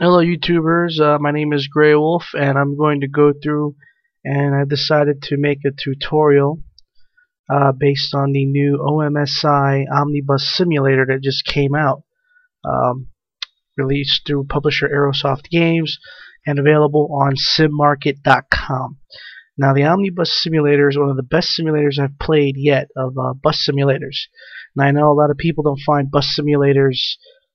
Hello YouTubers, uh, my name is Grey Wolf and I'm going to go through and I've decided to make a tutorial uh, based on the new OMSI Omnibus Simulator that just came out um, released through publisher Aerosoft Games and available on simmarket.com now the Omnibus Simulator is one of the best simulators I've played yet of uh, bus simulators. And I know a lot of people don't find bus simulators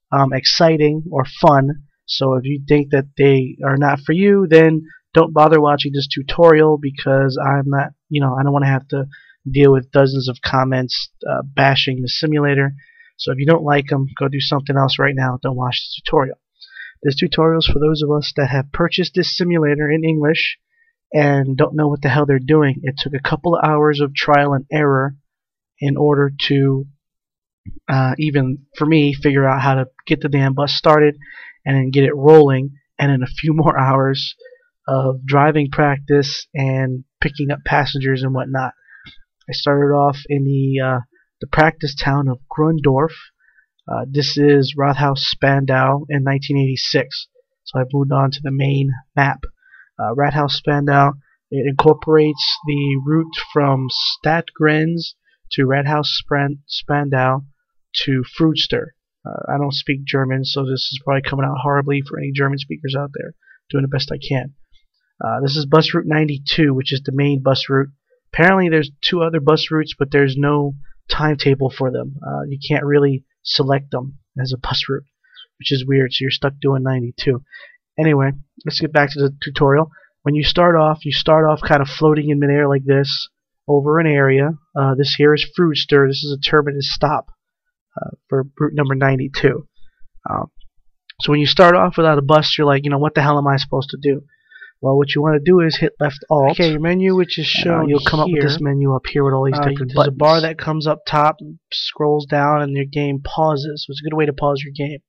um, exciting or fun so if you think that they are not for you, then don't bother watching this tutorial because I'm not, you know, I don't want to have to deal with dozens of comments uh, bashing the simulator. So if you don't like them, go do something else right now. Don't watch this tutorial. This tutorial is for those of us that have purchased this simulator in English and don't know what the hell they're doing. It took a couple of hours of trial and error in order to uh, even for me figure out how to get the damn bus started and then get it rolling and in a few more hours of driving practice and picking up passengers and whatnot. I started off in the uh, the practice town of Grundorf. Uh, this is Rathaus Spandau in 1986. So I've moved on to the main map. Uh, Rathaus Spandau it incorporates the route from Stadtgrenz to Rathaus Spandau to Frühster. Uh, I don't speak German, so this is probably coming out horribly for any German speakers out there. Doing the best I can. Uh, this is bus route 92, which is the main bus route. Apparently, there's two other bus routes, but there's no timetable for them. Uh, you can't really select them as a bus route, which is weird. So you're stuck doing 92. Anyway, let's get back to the tutorial. When you start off, you start off kind of floating in midair like this over an area. Uh, this here is Frühster. This is a terminus stop uh, for route number 92. Um, so when you start off without a bus, you're like, you know, what the hell am I supposed to do? Well, what you want to do is hit left alt. Okay, your menu, which is shown uh, you'll come here. up with this menu up here with all these uh, different there's buttons. a bar that comes up top, scrolls down, and your game pauses. So it's a good way to pause your game.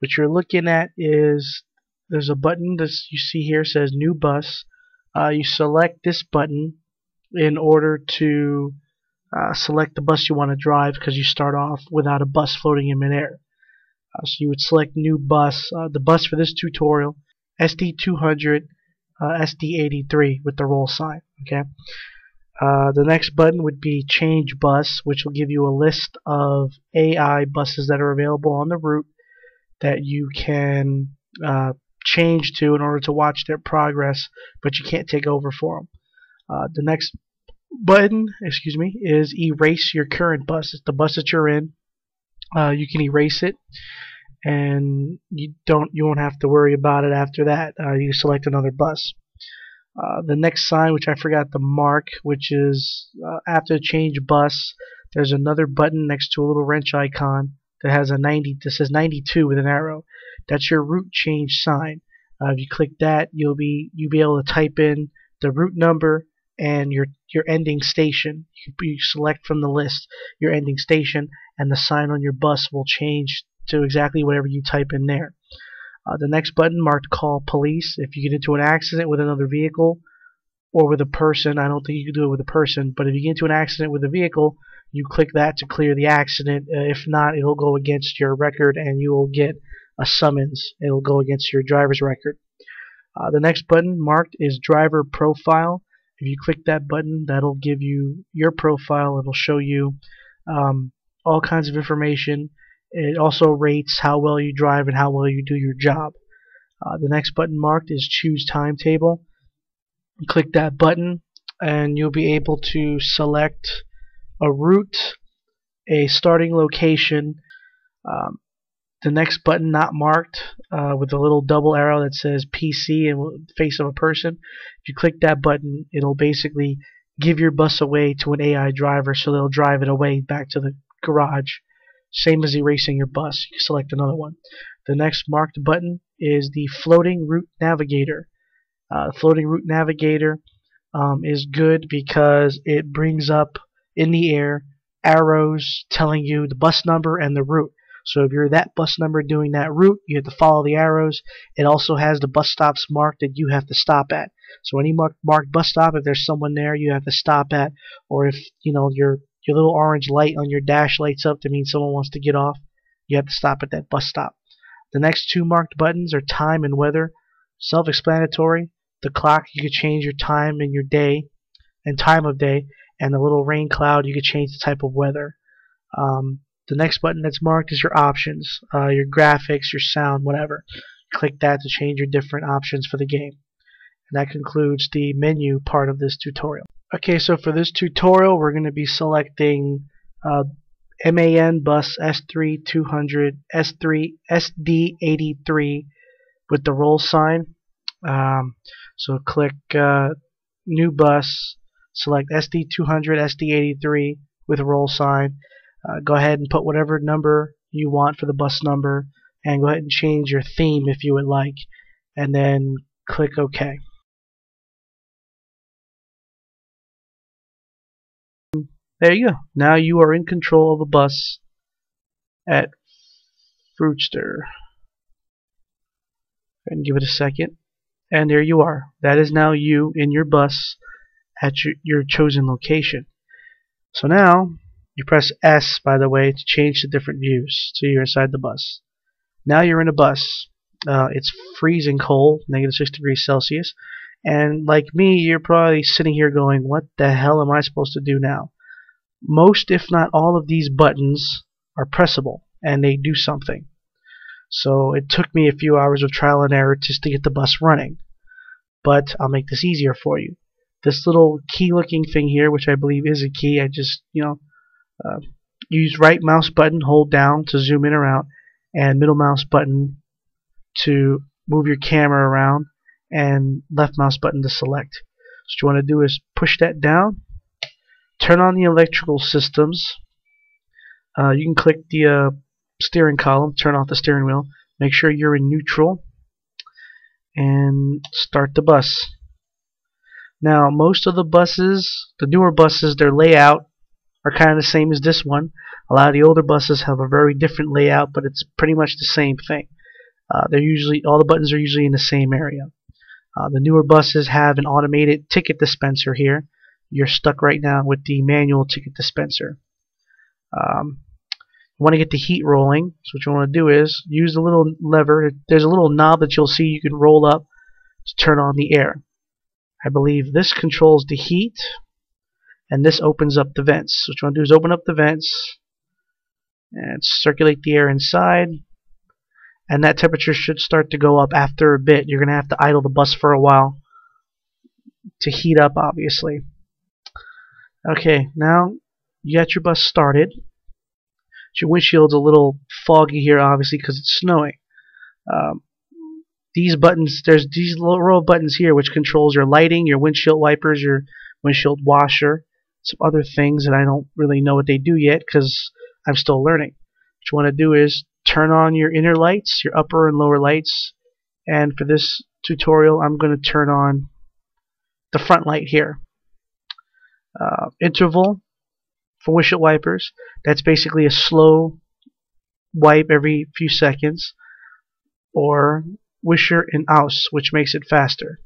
What you're looking at is there's a button that you see here says New Bus. Uh, you select this button in order to uh, select the bus you want to drive because you start off without a bus floating in midair. Uh, so you would select new bus. Uh, the bus for this tutorial, SD200 uh, SD83 with the roll sign. Okay. Uh, the next button would be change bus, which will give you a list of AI buses that are available on the route that you can uh, change to in order to watch their progress, but you can't take over for them. the next button, excuse me, is erase your current bus. It's the bus that you're in. Uh, you can erase it, and you don't you won't have to worry about it after that. Uh, you select another bus. Uh, the next sign, which I forgot to mark, which is uh, after change bus, there's another button next to a little wrench icon that has a 90 that says 92 with an arrow. That's your route change sign. Uh, if you click that, you'll be you'll be able to type in the route number and your your ending station. You, select from the list your ending station, and the sign on your bus will change to exactly whatever you type in there. Uh, the next button marked call police. If you get into an accident with another vehicle or with a person, I don't think you can do it with a person, but if you get into an accident with a vehicle, you click that to clear the accident. Uh, if not, it'll go against your record and you will get a summons. It'll go against your driver's record. Uh, the next button marked is driver profile. If you click that button, that'll give you your profile. It'll show you um, all kinds of information. It also rates how well you drive and how well you do your job. Uh, the next button marked is choose timetable. Click that button and you'll be able to select a route, a starting location, um, the next button not marked uh, with a little double arrow that says PC and face of a person. If you click that button, it'll basically give your bus away to an AI driver so they'll drive it away back to the garage. Same as erasing your bus. You select another one. The next marked button is the floating route navigator. Uh, floating route navigator um, is good because it brings up in the air arrows telling you the bus number and the route. So if you're that bus number doing that route, you have to follow the arrows. It also has the bus stops marked that you have to stop at. So any marked, marked bus stop, if there's someone there, you have to stop at. Or if you know your your little orange light on your dash lights up to mean someone wants to get off, you have to stop at that bus stop. The next two marked buttons are time and weather. Self-explanatory. The clock, you could change your time and your day and time of day. And the little rain cloud, you could change the type of weather. Um, the next button that's marked is your options, uh, your graphics, your sound, whatever. Click that to change your different options for the game. And that concludes the menu part of this tutorial. Okay, so for this tutorial, we're going to be selecting uh, MAN bus S3 200 S3 SD83 with the roll sign. Um, so click uh, new bus, select SD200 SD83 with roll sign. Uh, go ahead and put whatever number you want for the bus number and go ahead and change your theme if you would like and then click OK. There you go. Now you are in control of the bus at Fruitster. And give it a second. And there you are. That is now you in your bus at your, your chosen location. So now you press S, by the way, to change to different views. So you're inside the bus. Now you're in a bus. Uh, it's freezing cold, negative 6 degrees Celsius. And like me, you're probably sitting here going, what the hell am I supposed to do now? most if not all of these buttons are pressable and they do something. So it took me a few hours of trial and error just to get the bus running. But I'll make this easier for you. This little key looking thing here, which I believe is a key, I just, you know, uh, use right mouse button, hold down to zoom in or out, and middle mouse button to move your camera around, and left mouse button to select. So what you want to do is push that down turn on the electrical systems. Uh, you can click the uh, steering column, turn off the steering wheel, make sure you're in neutral, and start the bus. Now, most of the buses, the newer buses, their layout are kind of the same as this one. A lot of the older buses have a very different layout, but it's pretty much the same thing. Uh, they're usually all the buttons are usually in the same area. Uh, the newer buses have an automated ticket dispenser here, you're stuck right now with the manual ticket dispenser. Um, you want to get the heat rolling, so what you want to do is use the little lever. There's a little knob that you'll see you can roll up to turn on the air. I believe this controls the heat, and this opens up the vents. So what you want to do is open up the vents and circulate the air inside, and that temperature should start to go up after a bit. You're going to have to idle the bus for a while to heat up, obviously. Okay, now you got your bus started. Your windshield's a little foggy here, obviously, because it's snowing. Um, these buttons, there's these little row of buttons here which controls your lighting, your windshield wipers, your windshield washer, some other things that I don't really know what they do yet because I'm still learning. What you want to do is turn on your inner lights, your upper and lower lights, and for this tutorial I'm going to turn on the front light here uh, interval for windshield wipers. That's basically a slow wipe every few seconds, or wisher and aus, which makes it faster.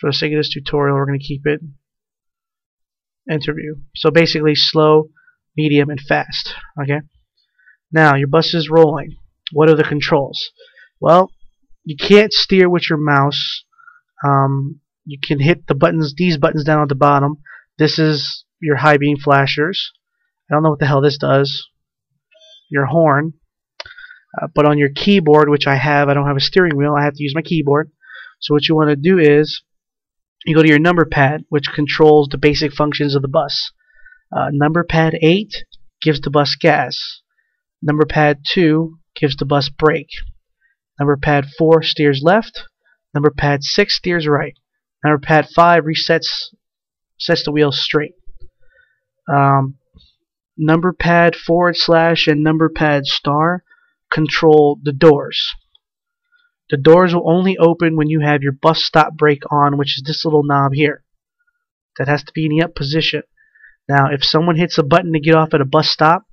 For the sake of this tutorial, we're going to keep it interview. So basically slow, medium, and fast. Okay. Now your bus is rolling. What are the controls? Well, you can't steer with your mouse. Um, you can hit the buttons, these buttons down at the bottom. This is your high beam flashers. I don't know what the hell this does. Your horn. Uh, but on your keyboard, which I have, I don't have a steering wheel, I have to use my keyboard. So what you want to do is you go to your number pad, which controls the basic functions of the bus. Uh, number pad 8 gives the bus gas. Number pad 2 gives the bus brake. Number pad 4 steers left. Number pad 6 steers right. Number pad 5 resets sets the wheels straight. Um, number pad forward slash and number pad star control the doors. The doors will only open when you have your bus stop brake on, which is this little knob here. That has to be in the up position. Now, if someone hits a button to get off at a bus stop,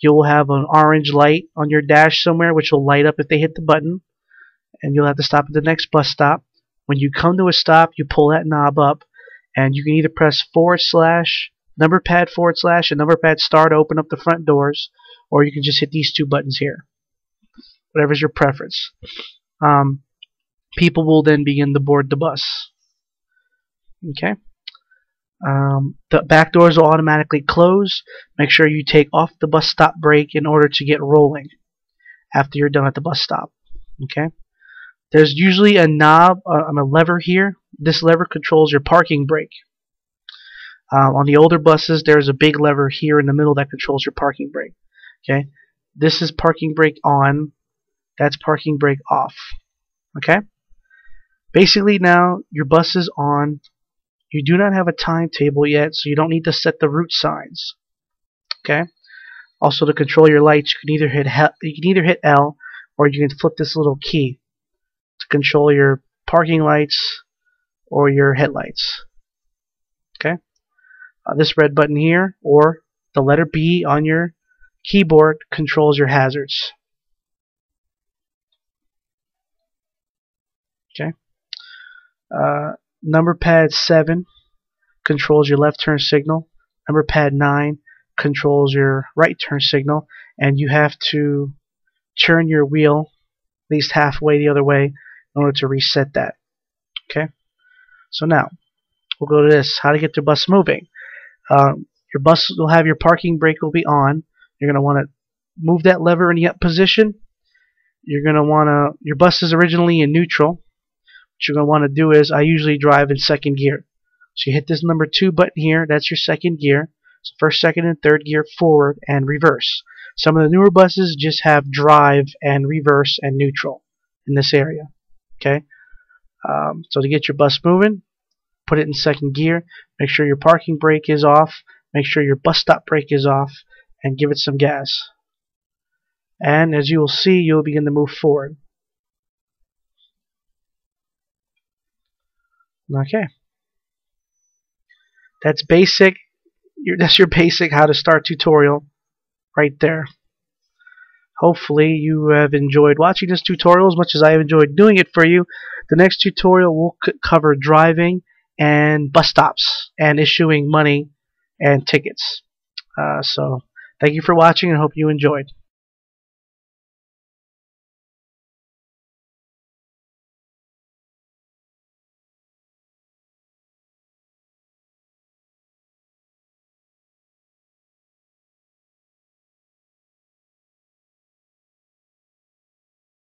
you'll have an orange light on your dash somewhere, which will light up if they hit the button, and you'll have to stop at the next bus stop. When you come to a stop, you pull that knob up, and you can either press forward slash, number pad forward slash, and number pad star to open up the front doors, or you can just hit these two buttons here. whatever's your preference. Um, people will then begin to board the bus. Okay. Um, the back doors will automatically close. Make sure you take off the bus stop brake in order to get rolling after you're done at the bus stop. Okay. There's usually a knob, uh, a lever here. This lever controls your parking brake. Um, on the older buses, there's a big lever here in the middle that controls your parking brake. Okay. This is parking brake on. That's parking brake off. Okay. Basically now your bus is on you do not have a timetable yet, so you don't need to set the route signs. Okay. Also, to control your lights, you can either hit you can either hit L or you can flip this little key to control your parking lights or your headlights. Okay. Uh, this red button here or the letter B on your keyboard controls your hazards. Okay. Uh, Number pad 7 controls your left turn signal. Number pad 9 controls your right turn signal. And you have to turn your wheel at least halfway the other way in order to reset that. Okay? So now, we'll go to this. How to get the bus moving. Um, your bus will have your parking brake will be on. You're going to want to move that lever in the up position. You're going to want to, your bus is originally in neutral you're going to want to do is I usually drive in second gear. So you hit this number 2 button here, that's your second gear. So first, second, and third gear forward and reverse. Some of the newer buses just have drive and reverse and neutral in this area. Okay. Um, so to get your bus moving, put it in second gear. Make sure your parking brake is off. Make sure your bus stop brake is off, and give it some gas. And as you will see, you'll begin to move forward. Okay. That's basic. That's your basic how to start tutorial right there. Hopefully you have enjoyed watching this tutorial as much as I have enjoyed doing it for you. The next tutorial will cover driving and bus stops and issuing money and tickets. Uh, so thank you for watching and hope you enjoyed.